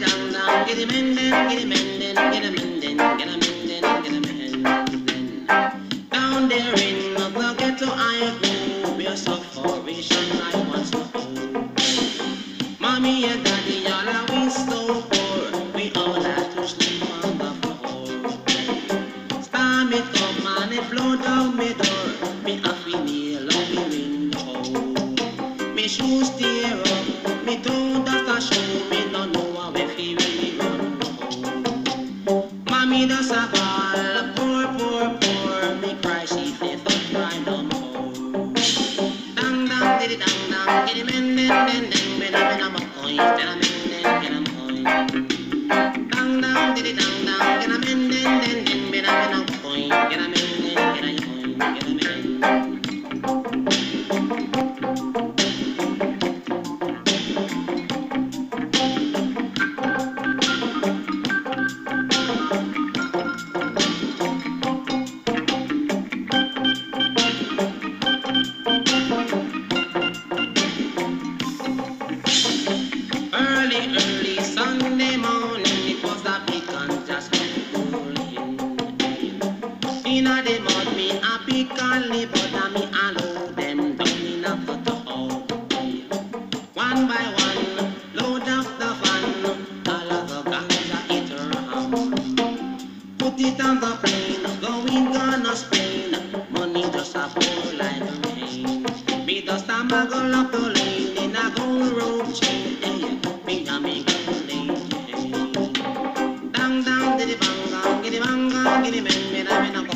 dang, dang, giddy men, den, giddy men, den, get a men, den, get a men, shoes tear up, me me no know how we feel really run. Mommy does a call, poor, poor, poor. Me cry she say fuck cry no more. Dang dang diddy dang dang, giddy men den den den, a men a den a men den den a mokoy. Dang dang diddy dang In a the mud, me pick and lay, but a me a load them down in a photo One by one, load up the van, all of the ganja it ram. Put it on the plane, going gonna Spain. Money just a pour like rain. Me just a muggle up the lane in a gold rope chain. Hey, me a me named Jane. Dang dang diddy bang bang, giddy bang bang, giddy men,